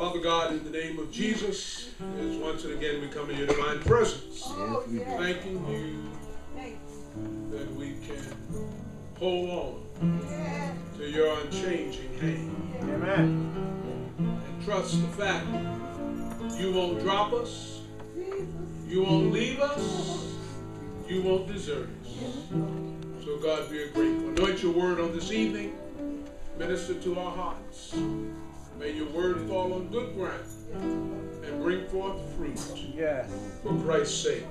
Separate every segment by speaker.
Speaker 1: Father God, in the name of Jesus, as once and again we come in your divine presence,
Speaker 2: Oh, yeah.
Speaker 1: thanking you that we can hold on
Speaker 2: Yeah.
Speaker 1: to your unchanging hand
Speaker 3: Amen.
Speaker 1: and trust the fact you won't drop us, you won't leave us, you won't desert us. So, God, we are grateful. Anoint your word on this evening, minister to our hearts. May your word fall on good ground and bring forth fruit
Speaker 3: Yes.
Speaker 1: for Christ's sake.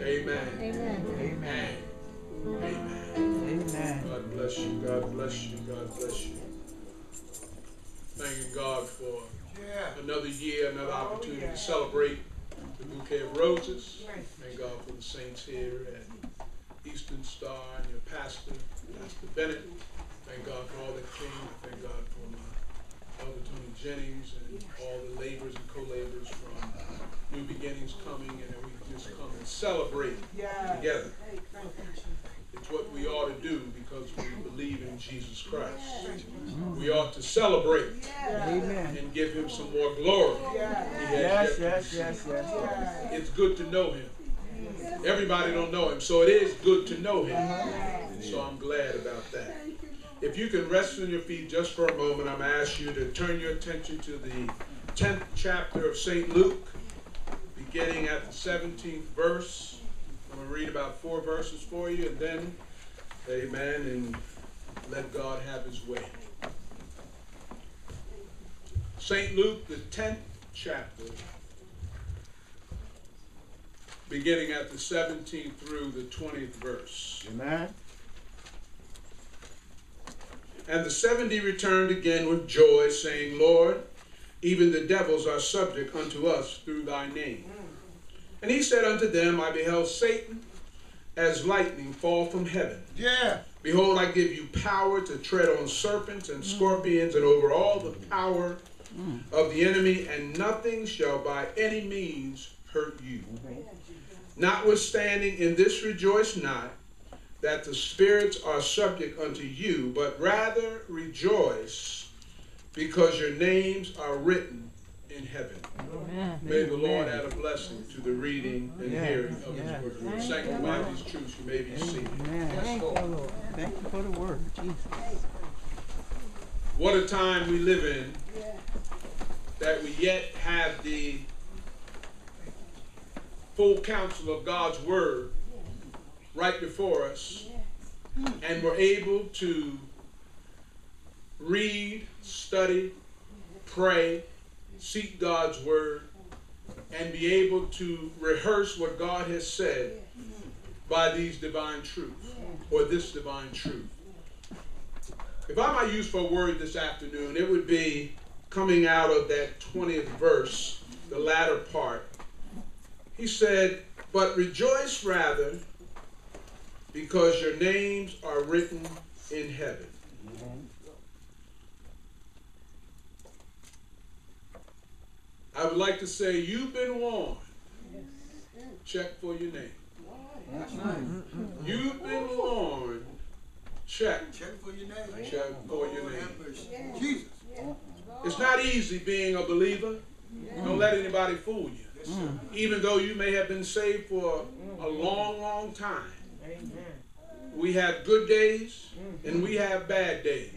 Speaker 1: Amen.
Speaker 2: Amen.
Speaker 1: Amen. Amen.
Speaker 3: Amen.
Speaker 1: God bless you. God bless you. God bless you. Thanking God for another year, another opportunity to celebrate the bouquet of roses. Thank God for the saints here at Eastern Star and your pastor, Pastor Bennett. Thank God for all that came. I thank God for my Elder Tony Jennings and all the laborers and co-laborers from New Beginnings coming and then we just come and celebrate together. It's what we ought to do because we believe in Jesus Christ. We ought to celebrate
Speaker 3: Amen.
Speaker 1: and give him some more glory.
Speaker 3: Yes, yes, yes, yes, yes.
Speaker 1: it's good to know him. Everybody don't know him, so it is good to know him. So I'm glad about that. If you can rest on your feet just for a moment, I'm going to ask you to turn your attention to the 10th chapter of St. Luke, beginning at the 17th verse. I'm going to read about four verses for you, and then, amen, and let God have his way. St. Luke, the 10th chapter, beginning at the 17th through the 20th verse.
Speaker 3: Amen.
Speaker 1: And the seventy returned again with joy, saying, Lord, even the devils are subject unto us through thy name. Mm-hmm. And he said unto them, I beheld Satan as lightning fall from heaven.
Speaker 3: Yeah.
Speaker 1: Behold, I give you power to tread on serpents and mm. scorpions and over all the power mm. of the enemy, and nothing shall by any means hurt you. Notwithstanding, in this rejoice not that the spirits are subject unto you, but rather rejoice because your names are written in heaven. May the Lord add a blessing to the reading and
Speaker 3: Yeah,
Speaker 1: hearing of
Speaker 3: yeah.
Speaker 1: His word. Sanctify these truths. You may be seated.
Speaker 3: Amen. Thank you, Lord. Thank you for the word, Jesus.
Speaker 1: What a time we live in that we yet have the full counsel of God's word right before us, and we're able to read, study, pray, seek God's word, and be able to rehearse what God has said by these divine truths or this divine truth. If I might use for a word this afternoon, it would be coming out of that 20th verse, the latter part. He said, But rejoice rather because your names are written in heaven. I would like to say, You've been warned. Check for your name. You've been warned. Check.
Speaker 4: Check for your name.
Speaker 1: Check for your name.
Speaker 4: Jesus.
Speaker 1: It's not easy being a believer. Don't let anybody fool you. Even though you may have been saved for a long, long time. We have good days mm-hmm. and we have bad days.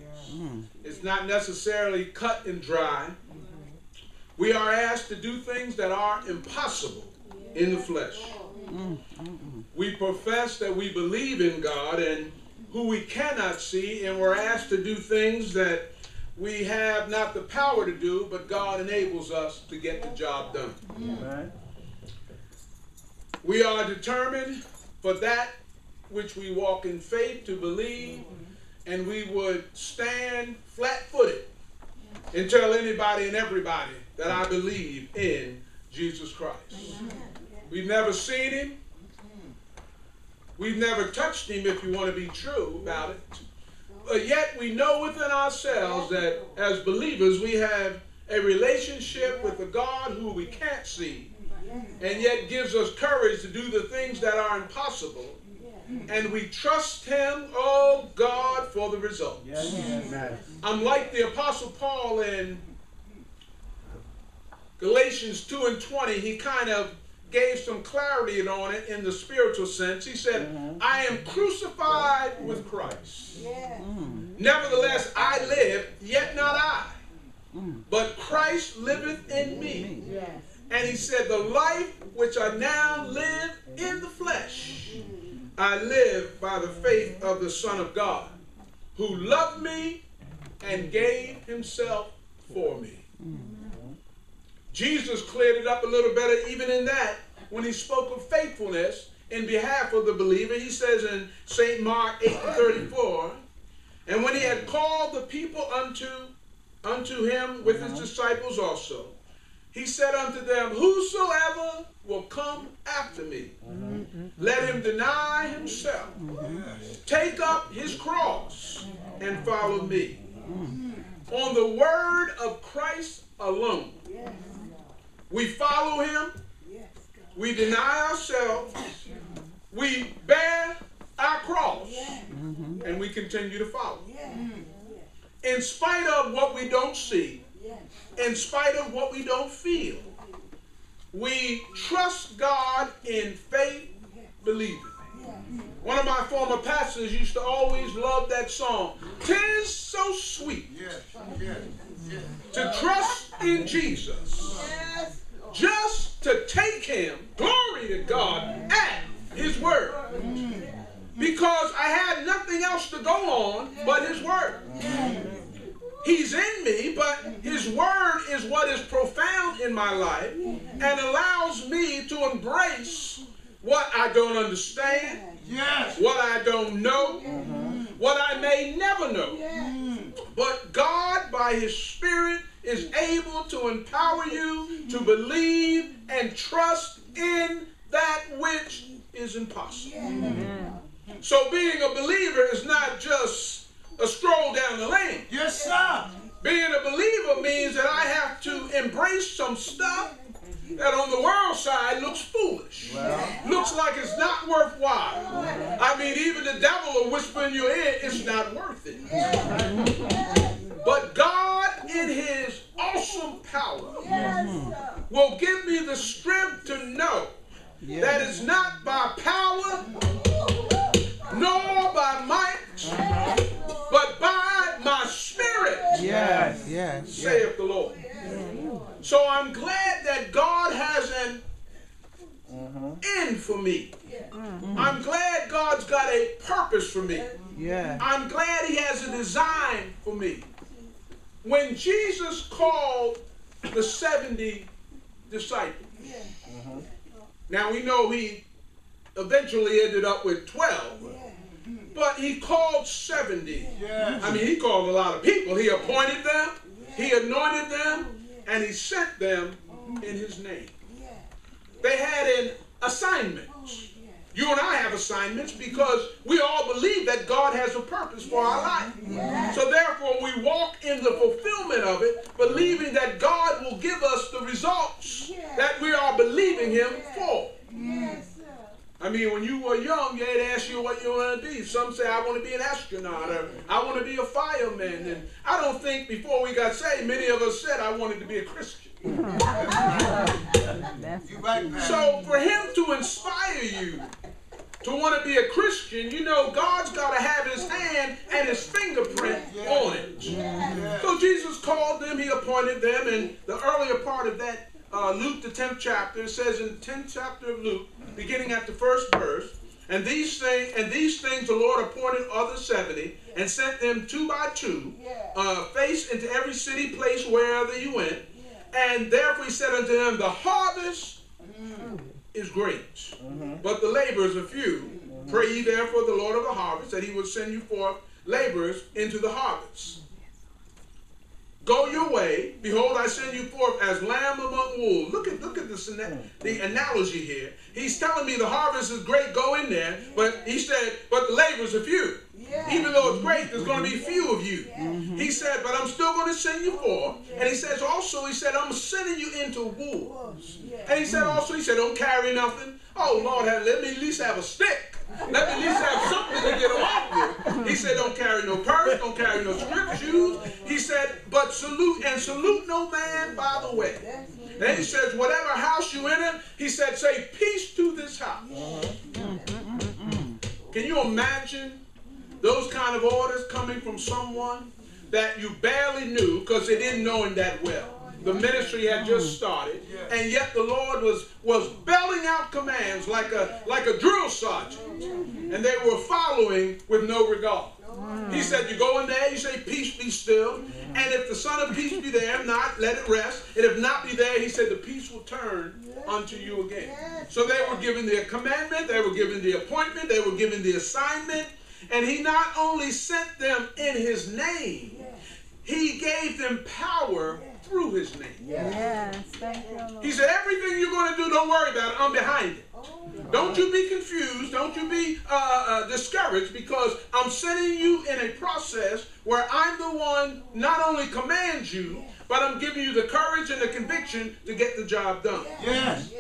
Speaker 1: It's not necessarily cut and dry. Mm-hmm. We are asked to do things that are impossible in the flesh. Mm-hmm. We profess that we believe in God and who we cannot see, and we're asked to do things that we have not the power to do, but God enables us to get the job done.
Speaker 3: Amen.
Speaker 1: We are determined for that which we walk in faith to believe, and we would stand flat footed and tell anybody and everybody that I believe in Jesus Christ. We've never seen him. We've never touched him, if you want to be true about it. But yet we know within ourselves that as believers we have a relationship with the God who we can't see and yet gives us courage to do the things that are impossible. And we trust him, oh God, for the results.
Speaker 3: Yes. Amen.
Speaker 1: I'm like the Apostle Paul in Galatians 2 and 20, he kind of gave some clarity on it in the spiritual sense. He said, mm-hmm. I am crucified with Christ. Nevertheless, I live, yet not I, mm. but Christ liveth in me. And he said, The life which I now live in the flesh, I live by the faith of the Son of God, who loved me and gave himself for me. Jesus cleared it up a little better even in that when he spoke of faithfulness in behalf of the believer. He says in St. Mark 8 34, and when he had called the people unto, unto him with his uh-huh. disciples also, he said unto them, Whosoever will come after me, let him deny himself, take up his cross, and follow me. On the word of Christ alone, we follow him, we deny ourselves, we bear our cross, and we continue to follow. In spite of what we don't see, in spite of what we don't feel, we trust God in faith, believing. One of my former pastors used to always love that song. Tis so sweet to trust in Jesus, just to take him, glory to God, at his word. Because I had nothing else to go on but his word. He's in me, but his word is what is profound in my life and allows me to embrace what I don't understand,
Speaker 4: Yes.
Speaker 1: what I don't know, mm-hmm. what I may never know. But God, by His Spirit, is able to empower you to believe and trust in that which is impossible. So, being a believer is not just a stroll down the lane.
Speaker 4: Yes, sir.
Speaker 1: Being a believer means that I have to embrace some stuff that on the world side looks foolish. Looks like it's not worthwhile. I mean, even the devil will whisper in your ear, it's not worth it. But God, in his awesome power, will give me the strength to know that it's not by power nor by might,
Speaker 3: Yes, yes, yes.
Speaker 1: saith the Lord. So I'm glad that God has an mm-hmm. end for me. Mm-hmm. I'm glad God's got a purpose for me.
Speaker 3: Yeah.
Speaker 1: I'm glad He has a design for me. When Jesus called the 70 disciples, mm-hmm. now we know He eventually ended up with 12, but He called 70.
Speaker 4: Yes.
Speaker 1: I mean, he called a lot of people. He appointed them, he anointed them, oh, and he sent them mm-hmm. in his name. They had an assignment. Oh, you and I have assignments because we all believe that God has a purpose for our life. So therefore, we walk in the fulfillment of it, believing that God will give us the results that we are believing Him mean, when you were young, they'd ask you what you want to be. Some say, I want to be an astronaut, or I want to be a fireman. And I don't think before we got saved, many of us said, I wanted to be a Christian.
Speaker 3: That's
Speaker 4: You right, man.
Speaker 1: So for him to inspire you to want to be a Christian, you know God's got to have his hand and his fingerprint on it. So Jesus called them, he appointed them, and the earlier part of that, uh, Luke the 10th chapter, it says in the 10th chapter of Luke, beginning at the first verse, and these things and these things the Lord appointed other seventy, and sent them two by two, uh, face into every city place wherever he went. And therefore he said unto them, The harvest is great, but the laborers are few. Pray ye therefore the Lord of the harvest that he will send you forth laborers into the harvest. Go your way. Behold, I send you forth as lamb among wolves. Look at look at this ana- hmm. the analogy here. He's telling me the harvest is great. Go in there, but he said, but the laborers are few. Even though it's great, there's going to be mm-hmm. few of you. Mm-hmm. He said, but I'm still going to send you forth. And he says also, he said, I'm sending you into wolves. And he said mm. also, he said, don't carry nothing. Oh Lord, let me at least have a stick. Let me at least have something to get along with. He said, don't carry no purse, don't carry no scrip shoes. He said, but salute and salute no man by the way. Then he says, whatever house you enter, he said, say peace to this house. Can you imagine those kind of orders coming from someone that you barely knew because they didn't know him that well? The ministry had just started, and yet the Lord was was belling out commands like a like a drill sergeant, and they were following with no regard. He said, You go in there, you say, Peace be still. And if the Son of Peace be there, if not, let it rest. And if not be there, he said, The peace will turn unto you again. So they were given the commandment, they were given the appointment, they were given the assignment. And he not only sent them in his name, he gave them power through his name.
Speaker 2: Yes, thank you, Lord.
Speaker 1: He said, Everything you're going to do, don't worry about it. I'm behind it. Don't you be confused. Don't you be uh, uh, discouraged because I'm sending you in a process where I'm the one not only commands you, but I'm giving you the courage and the conviction to get the job done.
Speaker 4: Yes.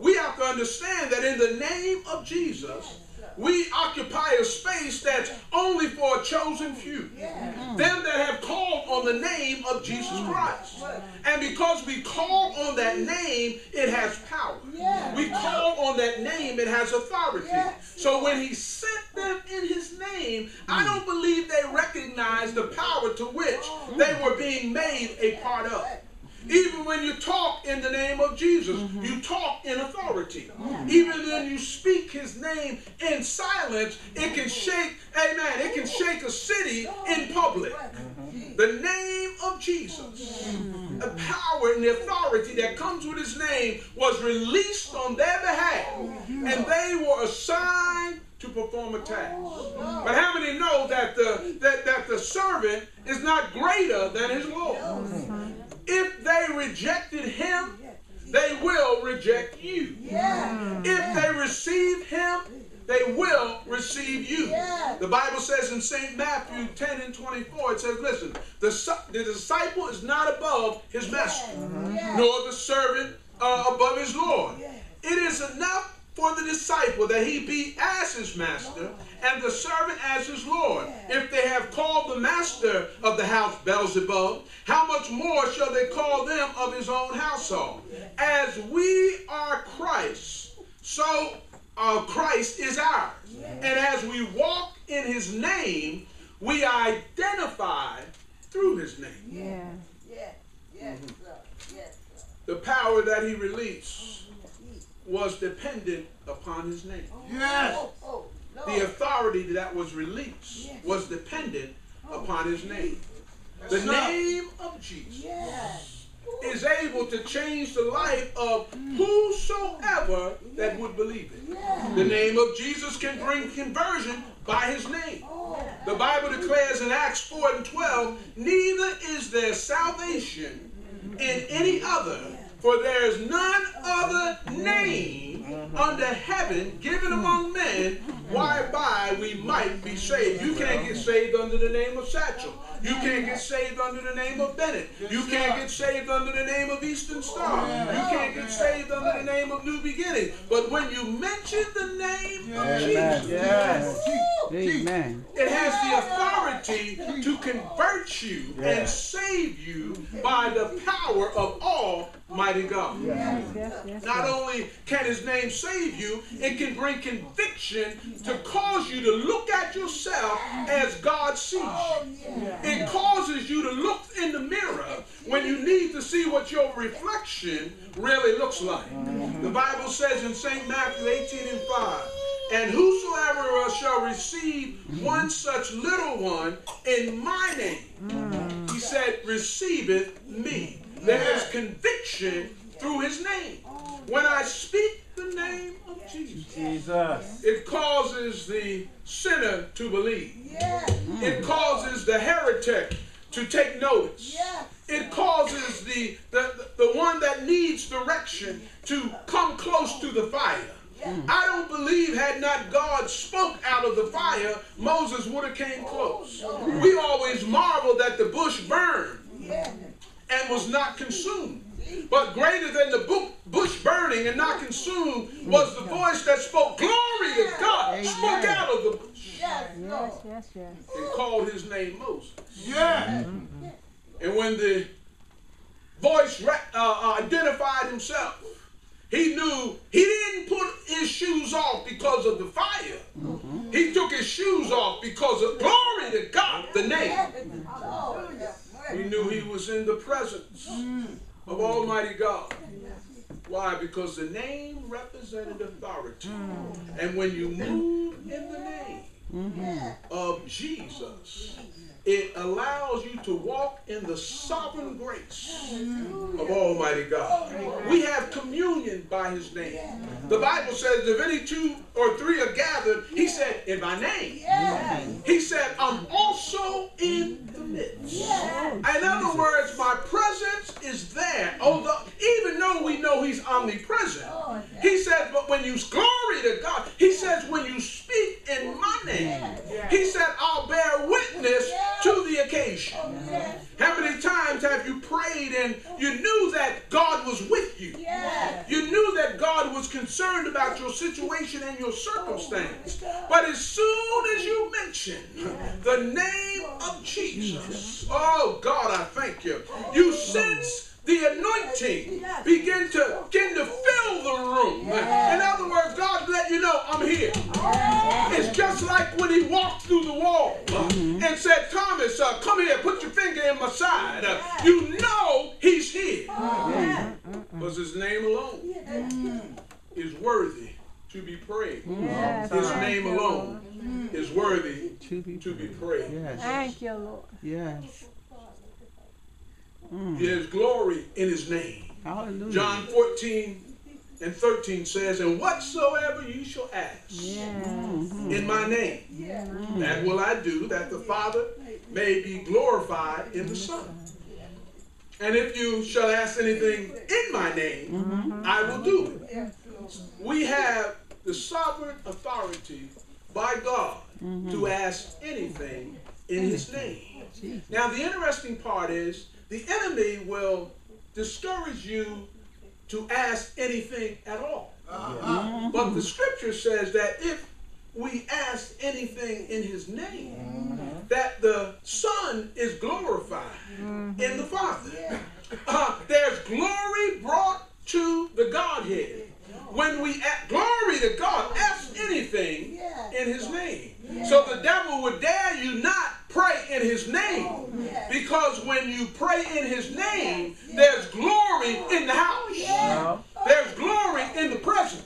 Speaker 1: We have to understand that in the name of Jesus, we occupy a space that's only for a chosen few. Them that have called on the name of Jesus mm. Christ. And because we call on that name, it has power. We call on that name, it has authority. So when he sent them in his name, I mm. don't believe they recognized the power to which oh. they were being made a part of. Even when you talk in the name of Jesus, mm-hmm. you talk in authority. Even when you speak his name in silence, it can mm-hmm. shake, amen, it can shake a city in mm-hmm. public. The name of Jesus, the power and the authority that comes with his name was released on their behalf, and they were assigned to perform a oh, task. But how many know that the that, that the servant is not greater than his Lord? If they rejected him, they will reject you. If they receive him, they will receive you. The Bible says in St. Matthew 10 and 24, it says, listen, the, the disciple is not above his master, nor the servant uh, above his Lord. It is enough for the disciple that he be as his master and the servant as his Lord. If they have called the master of the house Beelzebub, how much more shall they call them of his own household? As we are Christ, so uh, Christ is ours. And as we walk in his name, we identify through his name. Yeah.
Speaker 2: Yes.
Speaker 1: The power that he released was dependent upon his name. Oh.
Speaker 4: Yes.
Speaker 1: Oh, oh, the authority that was released was dependent upon his name. The
Speaker 4: Yes,
Speaker 1: name of Jesus is able to change the life of mm. whosoever that would believe it. The name of Jesus can bring conversion by his name. The Bible declares in Acts 4 and 12, neither is there salvation in any other, for there is none other name mm-hmm. under heaven given among men whereby we might be saved. You can't get saved under the name of Satchell. You can't get saved under the name of Bennett. You can't get saved under the name of Eastern Star. Oh, you can't get saved under the name of New Beginning. But when you mention the name of Jesus,
Speaker 3: Yes. Amen.
Speaker 1: it has the authority to convert you and save you by the power of Almighty God.
Speaker 2: Yes, yes, yes.
Speaker 1: Not only can his name save you, it can bring conviction to cause you to look at yourself as God sees you. Oh, it causes you to look in the mirror when you need to see what your reflection really looks like. The Bible says in St. Matthew 18 and 5, and whosoever shall receive one such little one in my name, he said, receiveth me. There is conviction through his name. When I speak the name of Jesus,
Speaker 3: Jesus.
Speaker 1: it causes the sinner to believe. It causes the heretic to take notice. It causes the, the, the one that needs direction to come close to the fire. I don't believe had not God spoke out of the fire, Moses would have came close. Oh, we always marvel that the bush burned and was not consumed. But greater than the bush burning and not consumed was the voice that spoke, Glory to God, spoke out of the bush.
Speaker 2: Yes, yes, yes.
Speaker 1: and called his name Moses.
Speaker 4: Yes.
Speaker 1: And when the voice uh, uh, identified himself, he knew he didn't put his shoes off because of the fire. He took his shoes off because of glory to God, the name. He knew he was in the presence of Almighty God. Why? Because the name represented authority. And when you move in the name of Jesus, it allows you to walk in the sovereign grace of Almighty God. We have communion by His name. The Bible says, if any two or three are gathered, He said, in my name. He said, I'm also in the midst. In other words, my presence is there. Although, even though we know He's omnipresent, oh, He says, but when you glory to God, He says, when you speak in my name, He said, I'll bear witness to the occasion. Oh, How many times have you prayed and you knew that God was with you? You knew that God was concerned about your situation and your circumstance. Oh, but as soon as you mention the name of Jesus, oh God, I thank you. You sense the anointing begin to begin to fill the room. In other words, God let you know I'm here. It's just like when he walked through the wall uh, and said, Thomas, uh, come here, put your finger in my side. Uh, you know he's here. Because his name alone is worthy to be.
Speaker 2: Yes,
Speaker 1: His
Speaker 2: thank
Speaker 1: name
Speaker 2: you,
Speaker 1: alone mm. is worthy
Speaker 3: To be
Speaker 1: to be praised.
Speaker 3: Yes.
Speaker 2: Thank you, Lord.
Speaker 3: Yes. Mm.
Speaker 1: There's glory in his name.
Speaker 3: Hallelujah.
Speaker 1: John 14 and 13 says, And whatsoever you shall ask
Speaker 2: Yes. Mm-hmm.
Speaker 1: in my name, that will I do, that the Father may be glorified in the Son. And if you shall ask anything in my name, mm-hmm. I will do it. We have the sovereign authority by God mm-hmm. to ask anything in mm-hmm. his name. Now, the interesting part is the enemy will discourage you to ask anything at all. Uh-huh. Mm-hmm. But the scripture says that if we ask anything in his name, that the Son is glorified in the Father. Uh, there's glory brought to the Godhead. When we glory to God, ask anything in his name. So the devil would dare you not pray in his name. Because when you pray in his name, there's glory in the house. There's glory in the presence.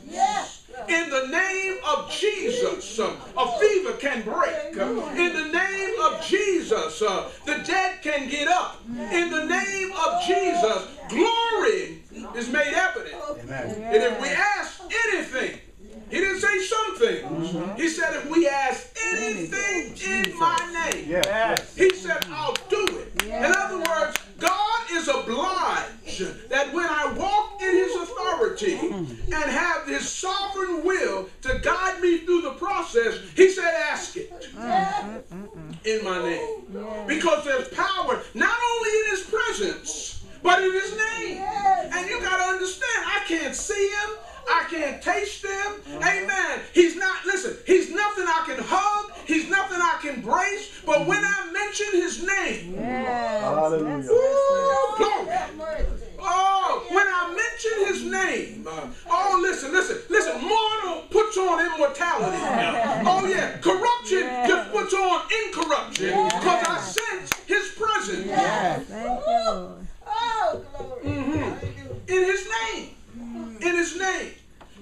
Speaker 1: In the name of Jesus, uh, a fever can break. In the name of Jesus, uh, the dead can get up. In the name of Jesus, glory is made evident. And if we ask anything, he didn't say some things. He said, if we ask anything in my name,
Speaker 4: Yes.
Speaker 1: he said, I'll do it. In other words, God is obliged that when I walk in his authority mm-hmm. and have his sovereign will to guide me through the process, he said, ask it in my name. Because there's power not only in his presence, but in his name. And you got to understand, I can't see him. I can't taste him. Amen. He's not, listen, he's nothing I can hug. He's nothing I can brace. But when I mention his name,
Speaker 2: Yes.
Speaker 4: Hallelujah.
Speaker 2: Yes,
Speaker 1: Ooh, glory. Oh, when I mention his name, uh, oh, listen, listen, listen, mortal puts on immortality. Oh, yeah, corruption just puts on incorruption because I sense his presence
Speaker 2: Thank you, Lord.
Speaker 1: in his name. In his name.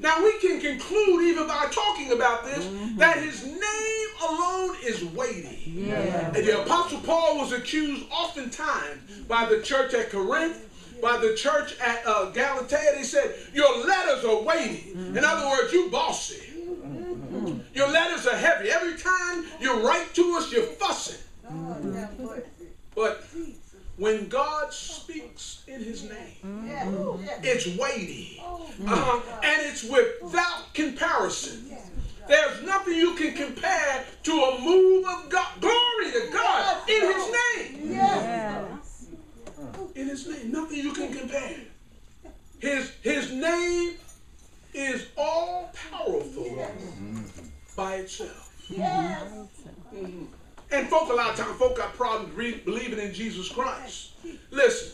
Speaker 1: Now we can conclude even by talking about this that his name alone is weighty.
Speaker 2: Yes.
Speaker 1: And the Apostle Paul was accused oftentimes by the church at Corinth, by the church at uh, Galatia. They said, Your letters are weighty. In other words, you bossy. Your letters are heavy. Every time you write to us, you're fussing. But when God speaks in his name, it's weighty. Uh-huh. And it's without comparison. There's nothing you can compare to a move of God. Glory to God in his name.
Speaker 2: Yes.
Speaker 1: In his name. Nothing you can compare. His, his name is all powerful by itself. Mhm. And folk, a lot of times, folk got problems re- believing in Jesus Christ. Listen,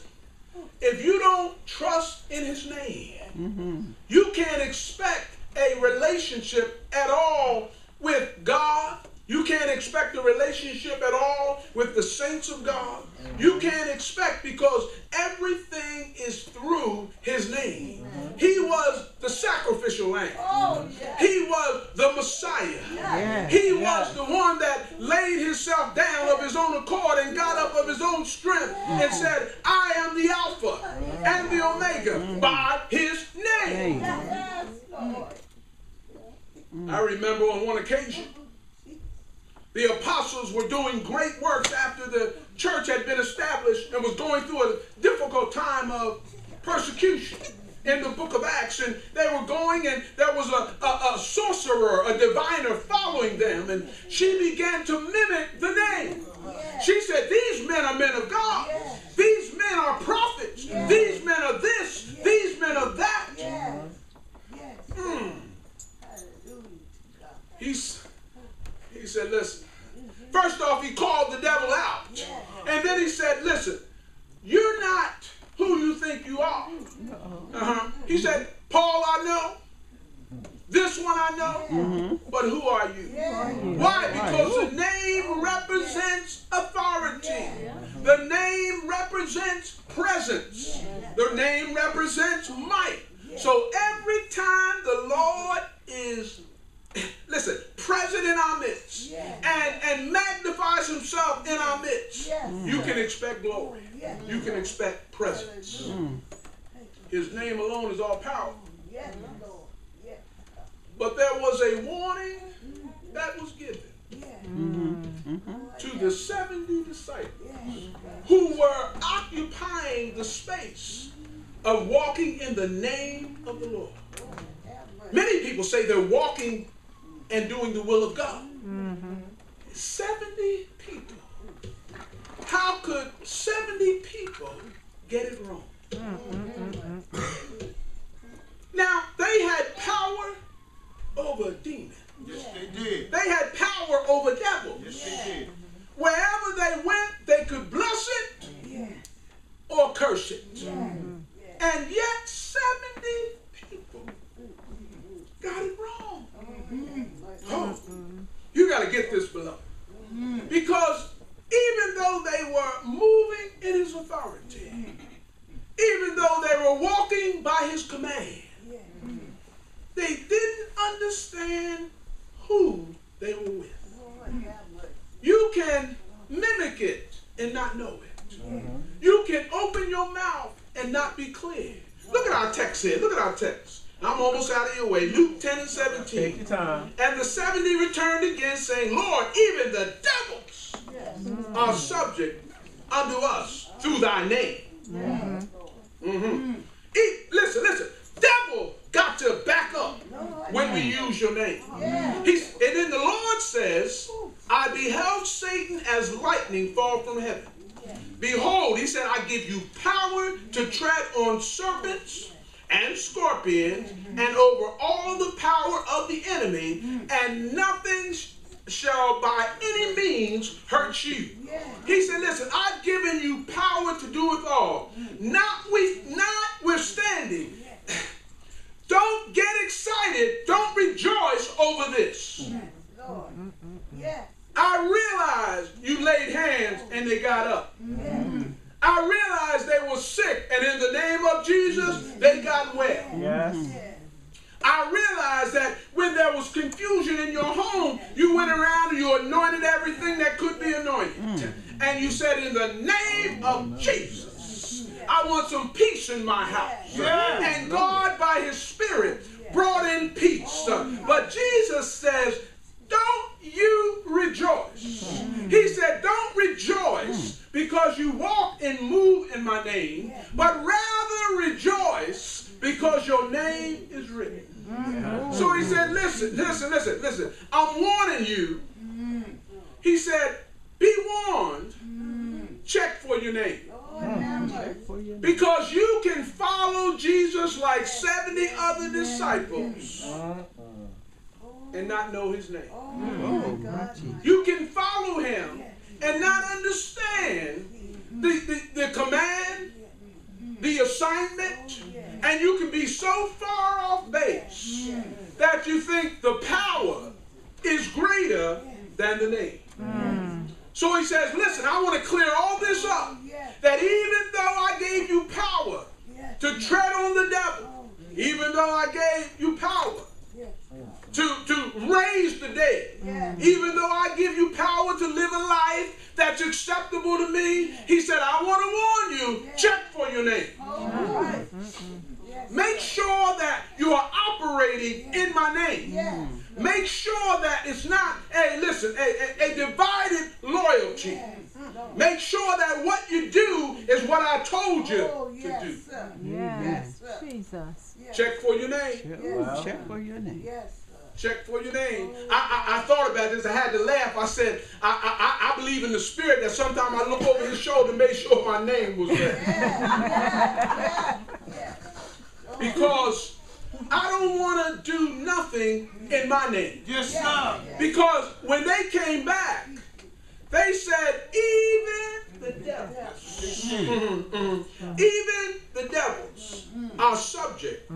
Speaker 1: if you don't trust in his name, you can't expect a relationship at all with God. You can't expect a relationship at all with the saints of God. You can't expect because everything is through his name. He was the sacrificial lamb. Oh, he was the Messiah.
Speaker 3: Yeah.
Speaker 1: He was the one that laid himself down of his own accord and got up of his own strength and said, I am the Alpha and the Omega by his name. I remember on one occasion, the apostles were doing great works after the church had been established and was going through a difficult time of persecution in the book of Acts. And they were going, and there was a, a, a sorcerer, a diviner following them, and she began to mimic the name. She said, These men are men of God. These men are prophets. These men are this. These men are that. Mm. He's, he said, listen. First off, he called the devil out. And then he said, listen, you're not who you think you are. Uh-huh. He said, Paul, I know. This one I know. But who are you? Why? Because the name represents authority. The name represents presence. The name represents might. So every time the Lord is listen, present in our midst. And, and magnifies himself in our midst, you can expect glory. You can expect presence. His name alone is all powerful. But there was a warning that was given mm-hmm. Mm-hmm. to the 70 disciples who were occupying the space of walking in the name of the Lord. Many people say they're walking and doing the will of God. Mm-hmm. 70 people. How could 70 people get it wrong? Mm-hmm. Now, they had power over demons.
Speaker 4: Yes, they did.
Speaker 1: They had power over devils.
Speaker 4: Yes, they did. Mm-hmm.
Speaker 1: Wherever they went, they could bless it or curse it. And yet, 70 people got it wrong. Oh, you got to get this, beloved. Because even though they were moving in his authority, even though they were walking by his command, they didn't understand who they were with. You can mimic it and not know it. You can open your mouth and not be clear. Look at our text here. Look at our text. I'm almost out of your way. Luke 10 and 17.
Speaker 3: Take your time.
Speaker 1: And the 70 returned again, saying, Lord, even the devils are subject unto us through thy name. Mhm. E- listen, listen. Devil got to back up when we use your name. He's, and then the Lord says, I beheld Satan as lightning fall from heaven. Behold, he said, I give you power to tread on serpents and scorpions mm-hmm. and over all the power of the enemy, mm. and nothing sh- shall by any means hurt you. He said, Listen, I've given you power to do it all. Mm. Not with, notwithstanding, don't get excited. Don't rejoice over this. I realized you laid hands and they got up. Mm. I realized they were sick, and in the name of Jesus, they got well.
Speaker 3: Yes.
Speaker 1: I realized that when there was confusion in your home, you went around and you anointed everything that could be anointed. Mm. And you said, In the name of Jesus, I want some peace in my house. Yes. And God, by His Spirit, brought in peace. But Jesus says, you rejoice. He said, Don't rejoice because you walk and move in my name, but rather rejoice because your name is written. So he said, Listen, listen, listen, listen. I'm warning you. He said, Be warned. Check for your name. Because you can follow Jesus like 70 other disciples. Uh-uh. And not know his name.
Speaker 3: Oh, hmm. my oh, Jesus.
Speaker 1: You can follow him and not understand the, the, the command, the assignment, oh, and you can be so far off base that you think the power is greater than the name. Hmm. So he says, listen, I want to clear all this up. Oh, that even though I gave you power to tread on the devil, even though I gave you power to, to raise the dead, even though I give you power to live a life that's acceptable to me, he said, I want to warn you, check for your name. Make sure that you are operating in my name. Make sure that it's not, hey, listen, a, a, a divided loyalty. Make sure that what you do is what I told you
Speaker 5: Oh,
Speaker 1: to do.
Speaker 5: sir.
Speaker 2: Yes.
Speaker 5: sir.
Speaker 2: Jesus.
Speaker 1: Check for your name.
Speaker 3: Check, check for your name.
Speaker 5: Yes, sir.
Speaker 1: Check for your name. I, I, I thought about this. I had to laugh. I said, I, I, I believe in the spirit that sometimes I look over his shoulder to make sure my name was there. Because I don't want to do nothing in my name.
Speaker 4: Yes, sir.
Speaker 1: Because when they came back, they said, even the devils, Mhm, mhm. even the devils are subject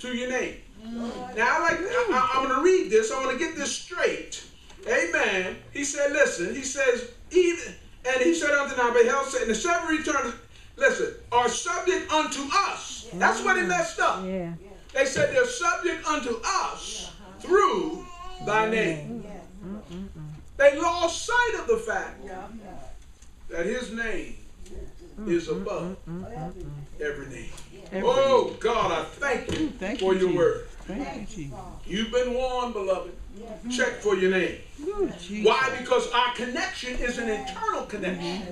Speaker 1: to your name. Now, I like, I, I, am going to read this. I want to get this straight. Amen. He said, listen, he says, even, and he said unto them, beheld Satan, the seven returned, listen, are subject unto us. That's what he messed up.
Speaker 2: Yeah.
Speaker 1: They said they're subject unto us through thy name. They lost sight of the fact that his name is above every name. Oh God, I thank you
Speaker 3: Thank
Speaker 1: for
Speaker 3: you,
Speaker 1: your
Speaker 3: Jesus.
Speaker 1: word.
Speaker 3: Thank you.
Speaker 1: You've been warned, beloved. Check for your name. Why? Because our connection is an internal connection.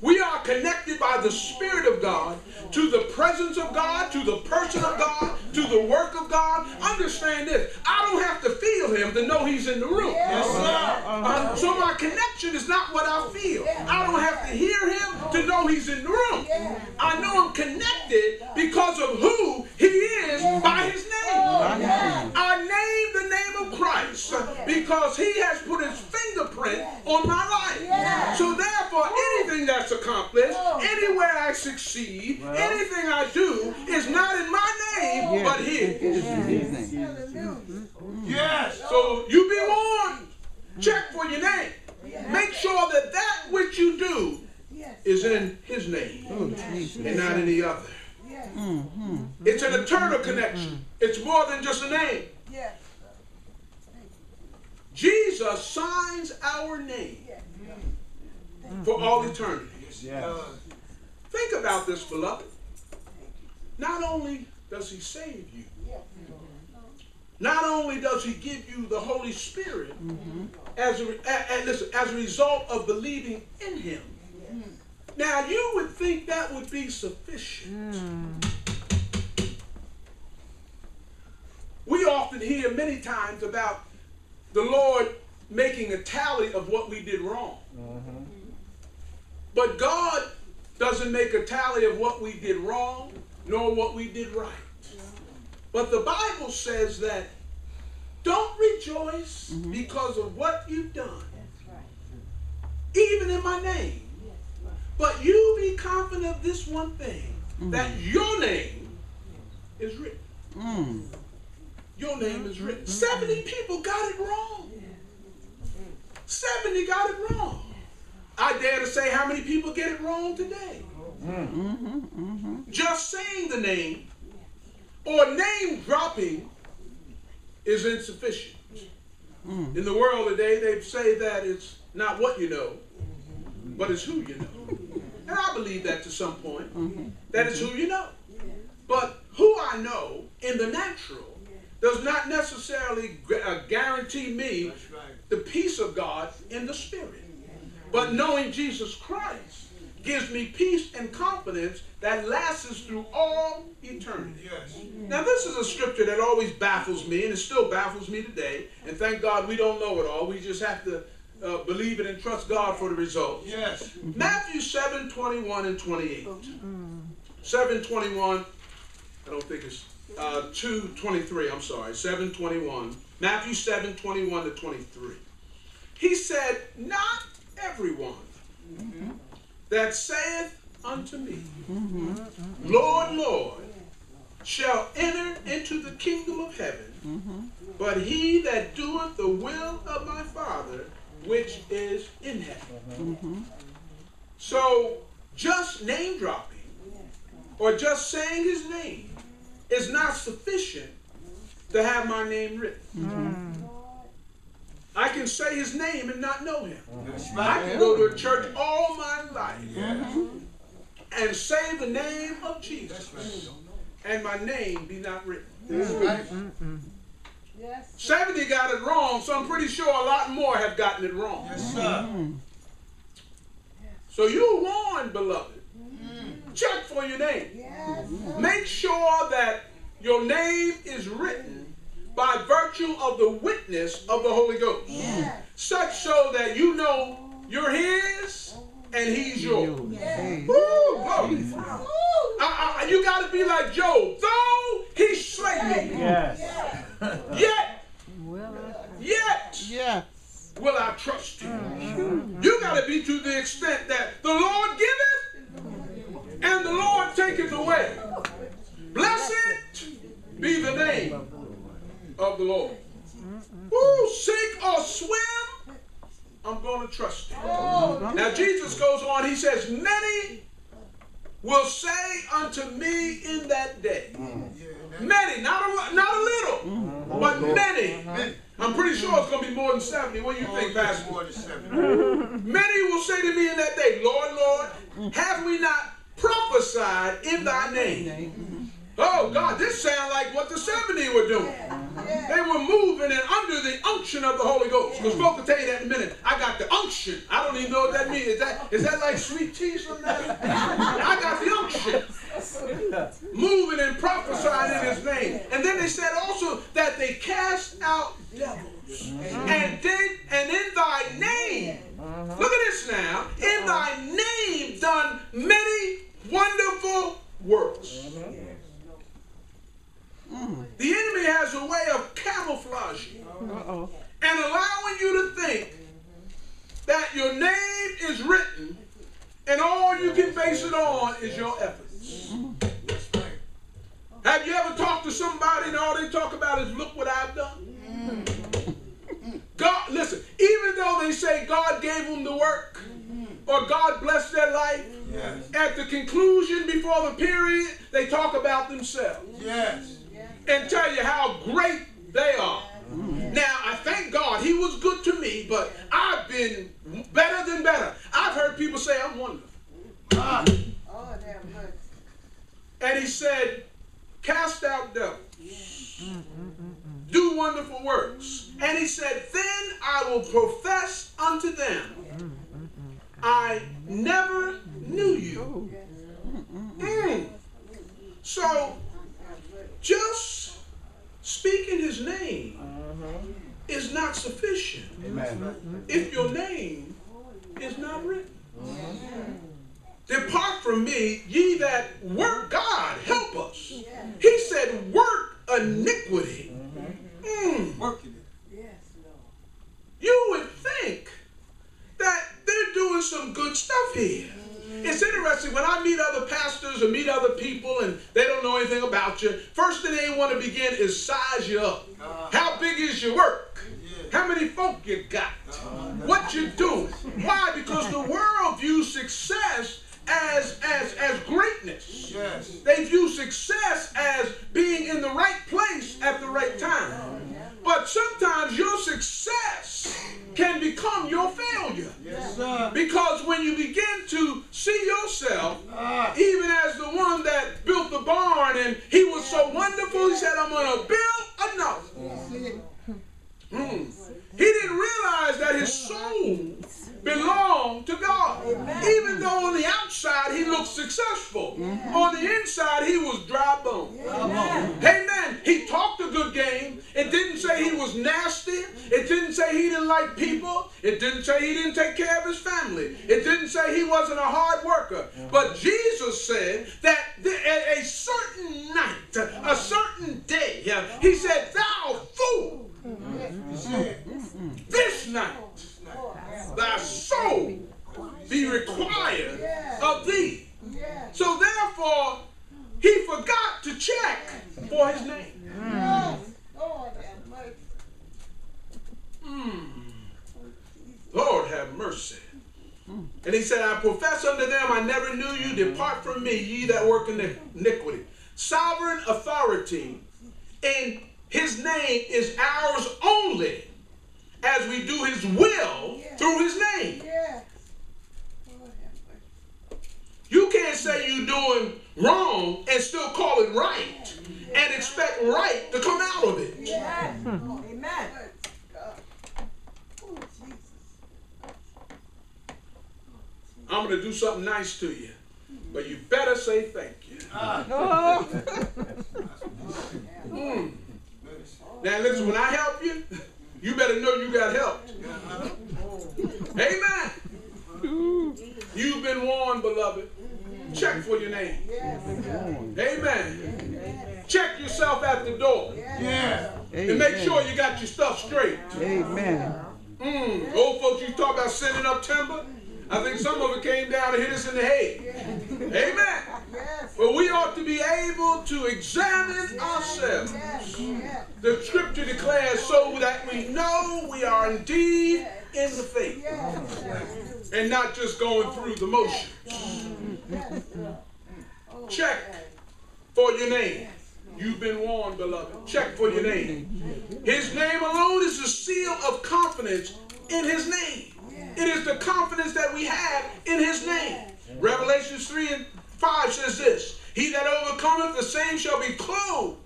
Speaker 1: We are connected by the Spirit of God to the presence of God, to the person of God, to the work of God. Understand this. I don't have to feel Him to know He's in the room.
Speaker 4: Yes, sir.
Speaker 1: Uh, so my connection is not what I feel. I don't have to hear Him to know He's in the room. I know I'm connected because of who He is by His name. I name the name of Christ because He has put His fingerprint on my life. So therefore, anything that's accomplished, anywhere I succeed, anything I do is not in my name, but His.
Speaker 3: It is in His name.
Speaker 4: Yes.
Speaker 1: So you be warned. Check for your name. Make sure that that which you do is in His name
Speaker 3: Oh,
Speaker 1: and not any other. Mm-hmm. It's an eternal connection. It's more than just a name. Jesus signs our name for all eternity.
Speaker 4: Yes.
Speaker 1: Uh, think about this, beloved. Not only does He save you, not only does He give you the Holy Spirit as a, a- a- listen, as a result of believing in Him. Now you would think that would be sufficient. We often hear many times about the Lord making a tally of what we did wrong. But God doesn't make a tally of what we did wrong nor what we did right. But the Bible says that don't rejoice because of what you've done, even in my name. But you be confident of this one thing that your name is written.
Speaker 3: Mm. Mm.
Speaker 1: Your name is written. Mm-hmm. 70 people got it wrong. 70 got it wrong. I dare to say how many people get it wrong today. Mm-hmm. Just saying the name or name dropping is insufficient. Mm. In the world today, they say that it's not what you know, but it's who you know. Mm-hmm. And I believe that to some point, that it's who you know. But who I know in the natural does not necessarily uh, guarantee me the peace of God in the spirit. But knowing Jesus Christ gives me peace and confidence that lasts through all eternity.
Speaker 4: Yes.
Speaker 1: Now, this is a scripture that always baffles me, and it still baffles me today. And thank God we don't know it all. We just have to uh, believe it and trust God for the results.
Speaker 4: Yes.
Speaker 1: Matthew 7 21 and 28. 7 21, I don't think it's uh, 2 23, I'm sorry, 7 21. Matthew 7 21 to 23. He said, Not everyone that saith unto me, Lord, Lord, shall enter into the kingdom of heaven, but he that doeth the will of my Father which is in heaven. So, just name dropping or just saying his name is not sufficient to have my name written. Mm-hmm. I can say his name and not know him.
Speaker 4: That's
Speaker 1: I can go to a church all my life mm-hmm. and say the name of Jesus and my name be not written.
Speaker 4: That's right.
Speaker 1: 70 got it wrong, so I'm pretty sure a lot more have gotten it wrong.
Speaker 4: Yes, sir.
Speaker 1: So you warned, beloved. Check for your name. Make sure that your name is written by virtue of the witness of the Holy Ghost. Such so that you know you're his and he's yours.
Speaker 3: Hey.
Speaker 1: Woo, glory. I- I- you got to be like Job. Though he slay me,
Speaker 4: Yes.
Speaker 1: yet,
Speaker 2: Will
Speaker 1: yet
Speaker 3: Yeah.
Speaker 1: will I trust him. You got to be to the extent that the Lord giveth and the Lord taketh away. Blessed be the name of the Lord. Who sink or swim, I'm going to trust you. Now Jesus goes on, he says, Many will say unto me in that day. Many, not a, not a little, but many. I'm pretty sure it's going to be more than 70. What do you think, Pastor?
Speaker 4: More than seven.
Speaker 1: Many will say to me in that day, Lord, Lord, have we not prophesied in thy name? Mm-hmm. Oh God, this sounds like what the 70 were doing. They were moving and under the unction of the Holy Ghost. Because folk will tell you that in a minute. I got the unction. I don't even know what that means. Is that is that like sweet tea something? I got the unction. Moving and prophesying in his name. And then they said also that they cast out devils. Mm-hmm. And did and in thy name. Mm-hmm. Look at this now. In uh-huh. thy name done many wonderful works. Mm-hmm. The enemy has a way of camouflaging
Speaker 3: Uh-oh.
Speaker 1: and allowing you to think that your name is written and all you can base it on is your efforts.
Speaker 4: That's right.
Speaker 1: Have you ever talked to somebody and all they talk about is look what I've done? God, listen, even God gave them the work or God blessed their life,
Speaker 4: Yes.
Speaker 1: at the conclusion before the period, they talk about themselves
Speaker 4: Yes.
Speaker 1: and tell you how great they are. Now, I thank God he was good to me, but I've been better than better. I've heard people say I'm wonderful.
Speaker 4: Ah.
Speaker 1: And he said, Cast out devils, do wonderful works. And he said, Then I will profess unto them, I never knew you. Mm. So, just speaking his name is not sufficient
Speaker 4: Amen.
Speaker 1: if your name is not written. Depart from me, ye that work God, help us. He said, work iniquity. Mm. You would think that they're doing some good stuff here. It's interesting when I meet other pastors or meet other people and they don't know anything about you. First thing they want to begin is size you up. How big is your work? How many folk you got? What you doing? Why? Because the world views success as as as greatness.
Speaker 4: Yes.
Speaker 1: They view success as being in the right place at the right time. But sometimes your success can become your failure.
Speaker 4: Yes, sir.
Speaker 1: Because when you begin to see yourself,
Speaker 4: Ah.
Speaker 1: even as the one that built the barn and he was so wonderful, he said, I'm going to build another. Hmm. He didn't realize that his soul belonged to God. Even though on the outside he looked successful, mm-hmm. on the inside he was dry bone. Amen. He talked a good game. It didn't say he was nasty. It didn't say he didn't like people. It didn't say he didn't take care of his family. It didn't say he wasn't a hard worker. Mm-hmm. But Jesus said that a, certain night, a certain day, he said, Thou fool, mm-hmm thy soul
Speaker 5: be required of thee. So therefore, he forgot to check for his name.
Speaker 1: Mm. Lord have mercy. And he said, I profess unto them, I never knew you. Depart from me, ye that work in iniquity. Sovereign authority in his name is ours only as we do his will through his name.
Speaker 5: Yes. Lord have mercy.
Speaker 1: You can't say you're doing wrong and still call it right and expect right to come out of it.
Speaker 5: Yes. Amen. Oh, Jesus.
Speaker 1: I'm going to do something nice to you, but you better say thank you. Mm. Now, listen, when I help you, you better know you got help. Amen. You've been warned, beloved. Check for your name. Amen. Check yourself at the door
Speaker 4: Yeah.
Speaker 1: and make sure you got your stuff straight.
Speaker 3: Amen.
Speaker 1: Mm. Old folks, you talk about sending up timber. I think some of it came down and hit us in the head. Amen.
Speaker 5: Yes.
Speaker 1: But we ought to be able to examine ourselves.
Speaker 5: Yes. Yes.
Speaker 1: The scripture declares so that we know we are indeed in the faith and not just going through the motions. Check for your name. You've been warned, beloved. Check for your name. His name alone is the seal of confidence in his name. It is the confidence that we have in his name. Revelations 3 and 5 says this He that overcometh, the same shall be clothed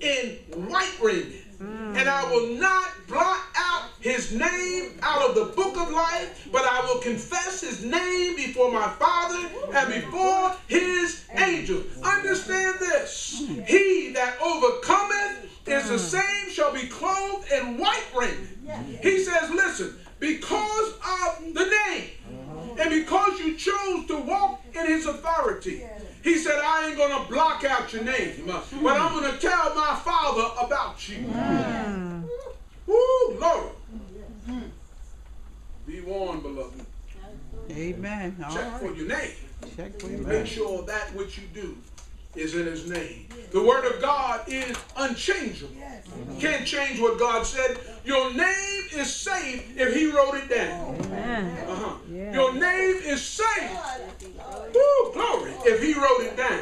Speaker 1: in white raiment. Mm. And I will not blot out his name out of the book of life, but I will confess his name before my Father and before his angels. Understand this. He that overcometh is the mm. same shall be clothed in white raiment. He says, listen, because of the name and because you chose to walk in his authority, he said, I ain't going to block out your name, but I'm going to tell my father about you. Woo, Lord. Be warned, beloved.
Speaker 3: Amen. All
Speaker 1: Check for your name.
Speaker 3: Check for your
Speaker 1: Make
Speaker 3: name.
Speaker 1: sure that which you do is in his name. The word of God is unchangeable. Can't change what God said. Your name is safe if he wrote it down.
Speaker 2: Amen.
Speaker 1: Uh-huh.
Speaker 2: Yeah.
Speaker 1: Your name is safe. Woo, glory. If he wrote it down.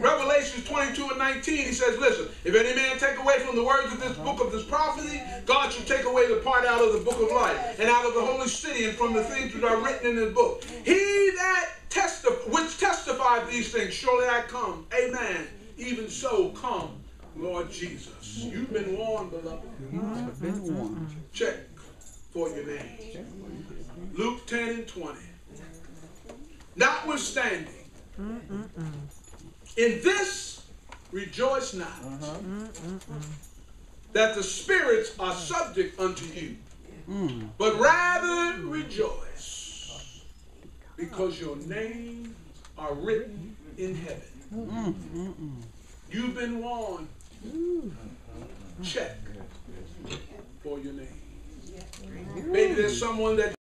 Speaker 1: Revelation 22 and 19, he says, Listen, if any man take away from the words of this book of this prophecy, God shall take away the part out of the book of life, and out of the holy city, and from the things which are written in this book. He that testif- which testified these things, surely I come. Amen. Even so come, Lord Jesus. You've been warned, beloved.
Speaker 3: You've been warned.
Speaker 1: Check for your name. Luke 10 and 20. Notwithstanding, in this rejoice not, that the spirits are subject unto you,
Speaker 3: Mm.
Speaker 1: but rather rejoice, because your names are written in heaven.
Speaker 3: Mm, mm, mm.
Speaker 1: You've been warned. Check for your name. Maybe there's someone that